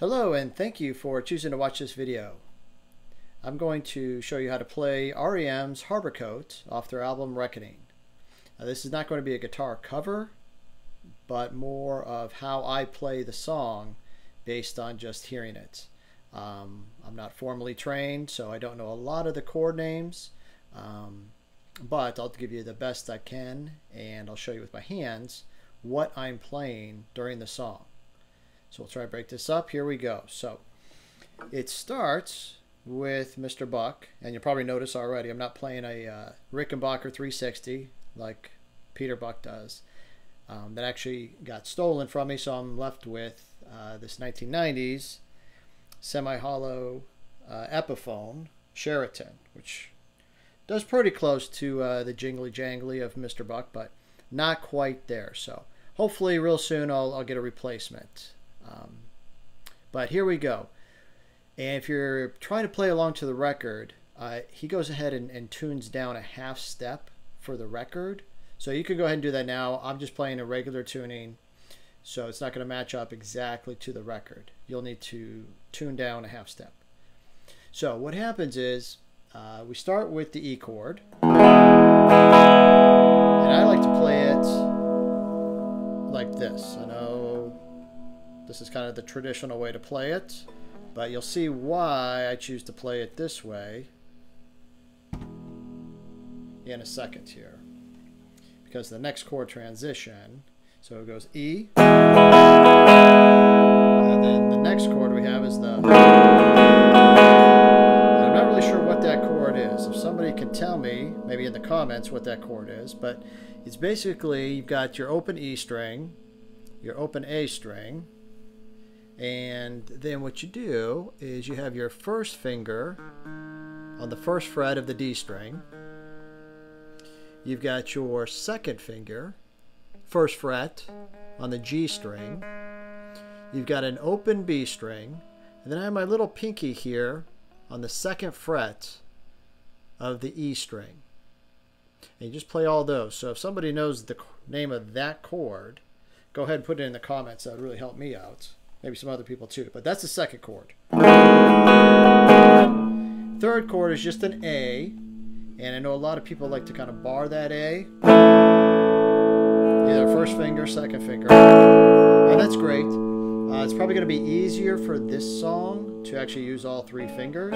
Hello and thank you for choosing to watch this video. I'm going to show you how to play REM's Harborcoat off their album Reckoning. Now, this is not going to be a guitar cover, but more of how I play the song based on just hearing it. Um, I'm not formally trained, so I don't know a lot of the chord names, um, but I'll give you the best I can, and I'll show you with my hands what I'm playing during the song. So we'll try to break this up. Here we go. So it starts with Mr. Buck, and you'll probably notice already I'm not playing a uh, Rickenbacker 360 like Peter Buck does. Um, that actually got stolen from me, so I'm left with uh, this 1990s semi-hollow uh, Epiphone Sheraton, which does pretty close to uh, the jingly jangly of Mr. Buck, but not quite there. So hopefully real soon I'll, I'll get a replacement. Um, but here we go. And if you're trying to play along to the record, uh, he goes ahead and, and, tunes down a half step for the record. So you can go ahead and do that now. I'm just playing a regular tuning, so it's not going to match up exactly to the record. You'll need to tune down a half step. So what happens is uh, we start with the E chord. This is kind of the traditional way to play it, but you'll see why I choose to play it this way in a second here. Because the next chord transition, so it goes E, and then the next chord we have is the, I'm not really sure what that chord is. If somebody can tell me, maybe in the comments, what that chord is, but it's basically you've got your open E string, your open A string, and then what you do is you have your first finger on the first fret of the D string. You've got your second finger, first fret, on the G string. You've got an open B string. And then I have my little pinky here on the second fret of the E string. And you just play all those. So if somebody knows the name of that chord, go ahead and put it in the comments. That would really help me out. Maybe some other people too. But that's the second chord. Third chord is just an A. And I know a lot of people like to kind of bar that A. Either first finger, second finger. And that's great. Uh, it's probably going to be easier for this song to actually use all three fingers.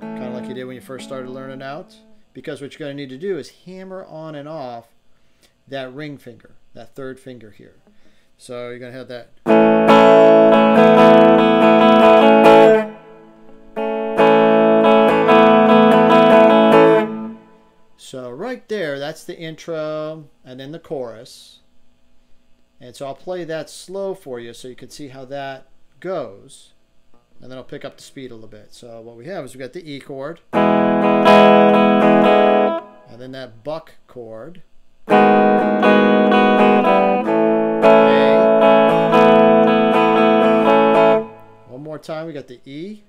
Kind of like you did when you first started learning out. Because what you're going to need to do is hammer on and off that ring finger, that third finger here. So you're going to have that. That's the intro and then the chorus. And so I'll play that slow for you so you can see how that goes. And then I'll pick up the speed a little bit. So what we have is we got the E chord. And then that buck chord. A. One more time, we got the E.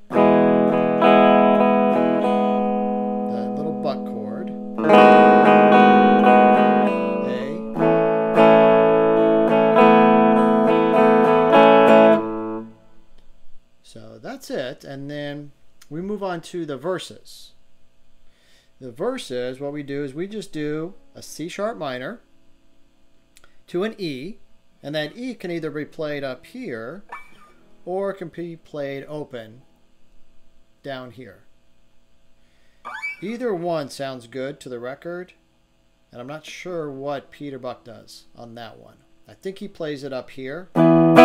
on to the verses. The verses, what we do is we just do a C sharp minor to an E, and that E can either be played up here or it can be played open down here. Either one sounds good to the record, and I'm not sure what Peter Buck does on that one. I think he plays it up here. And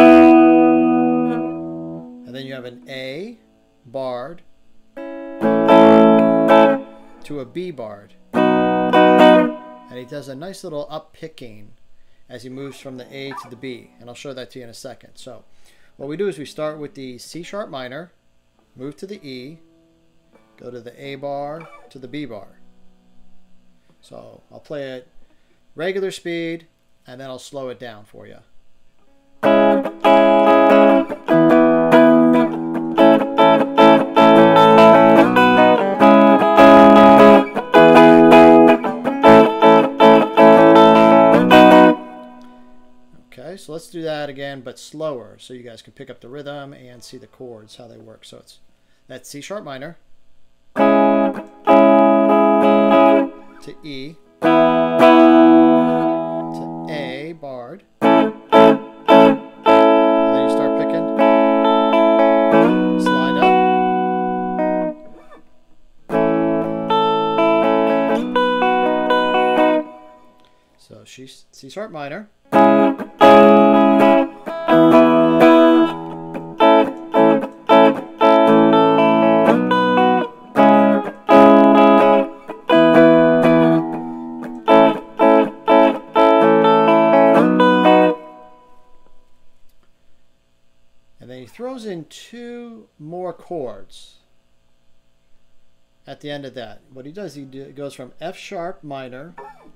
then you have an A barred to a B barred. And he does a nice little up picking as he moves from the A to the B. And I'll show that to you in a second. So what we do is we start with the C sharp minor, move to the E, go to the A bar to the B bar. So I'll play it regular speed and then I'll slow it down for you. So let's do that again, but slower, so you guys can pick up the rhythm and see the chords, how they work. So it's that C sharp minor to E to A barred. Then you start picking, slide up. So she's C sharp minor. More chords at the end of that. What he does, he do, goes from F sharp minor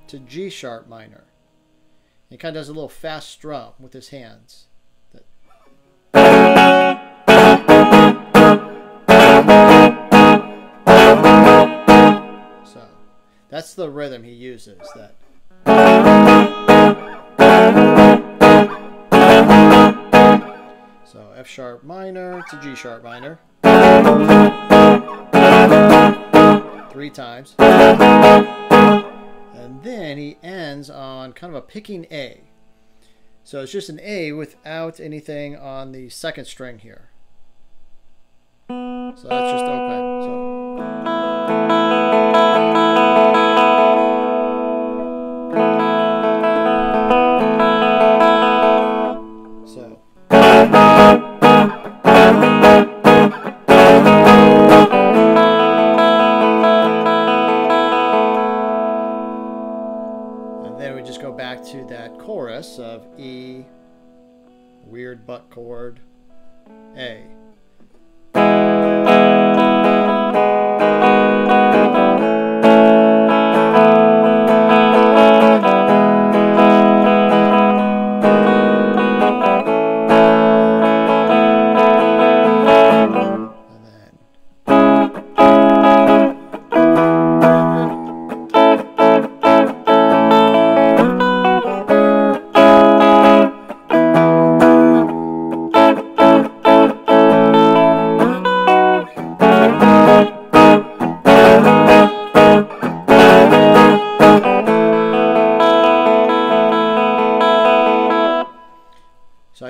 to G sharp minor. He kind of does a little fast strum with his hands. So that's the rhythm he uses. That. So F sharp minor to G sharp minor. Three times. And then he ends on kind of a picking A. So it's just an A without anything on the second string here. So that's just open. So. Then we just go back to that chorus of E, weird buck chord, A.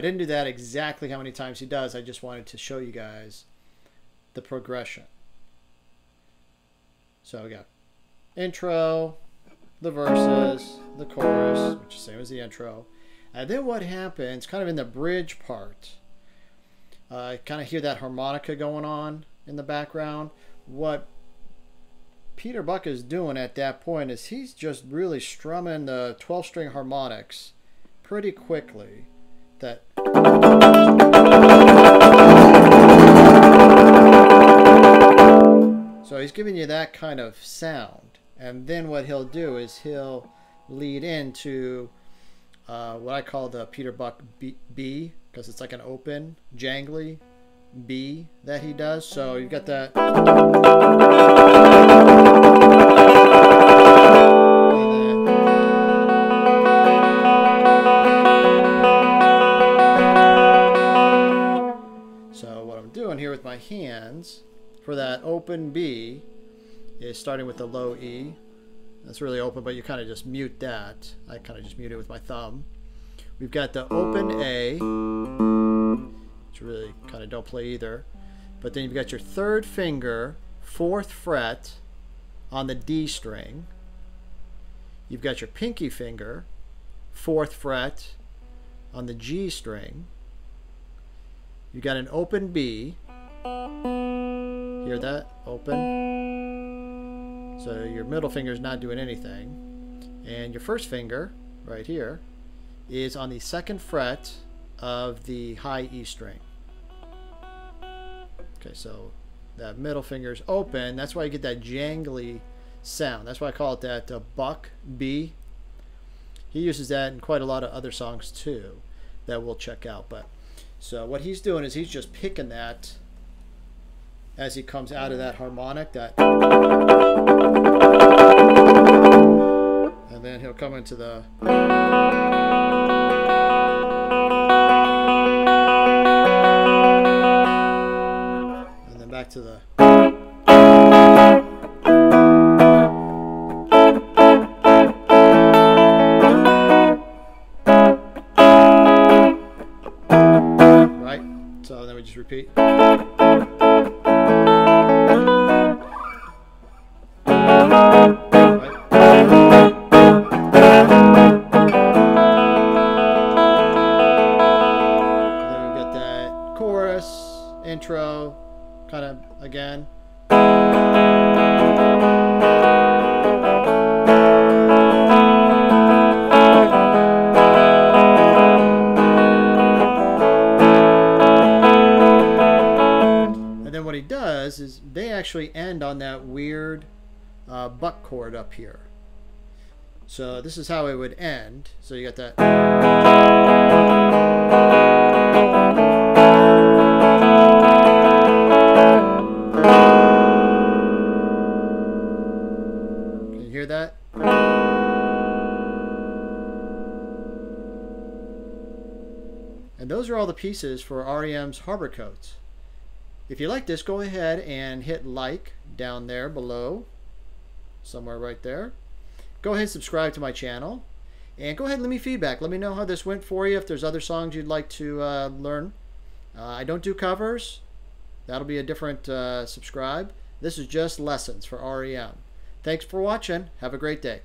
I didn't do that exactly how many times he does. I just wanted to show you guys the progression. So we got intro, the verses, the chorus, which is the same as the intro. And then what happens, kind of in the bridge part, uh, kind of hear that harmonica going on in the background. What Peter Buck is doing at that point is he's just really strumming the 12 string harmonics pretty quickly. That So he's giving you that kind of sound. And then what he'll do is he'll lead into uh, what I call the Peter Buck B, because it's like an open, jangly B that he does. So you've got that. My hands for that open B is starting with the low E. That's really open, but you kind of just mute that. I kind of just mute it with my thumb. We've got the open A, which really kind of don't play either. But then you've got your third finger, fourth fret on the D string. You've got your pinky finger, fourth fret on the G string. You've got an open B. Hear that? Open. So your middle finger is not doing anything. And your first finger, right here, is on the second fret of the high E string. Okay, so that middle finger is open. That's why you get that jangly sound. That's why I call it that uh, Buck B. He uses that in quite a lot of other songs too that we'll check out. But so what he's doing is he's just picking that as he comes out of that harmonic, that. And then he'll come into the. And then back to the. Right? So then we just repeat. And then what he does is they actually end on that weird uh, buck chord up here. So this is how it would end. So you got that. All the pieces for REM's Harborcoats. If you like this, go ahead and hit like down there below, somewhere right there. Go ahead and subscribe to my channel. And go ahead and leave me feedback. Let me know how this went for you. If there's other songs you'd like to uh, learn. Uh, I don't do covers. That'll be a different uh, subscribe. This is just lessons for REM. Thanks for watching. Have a great day.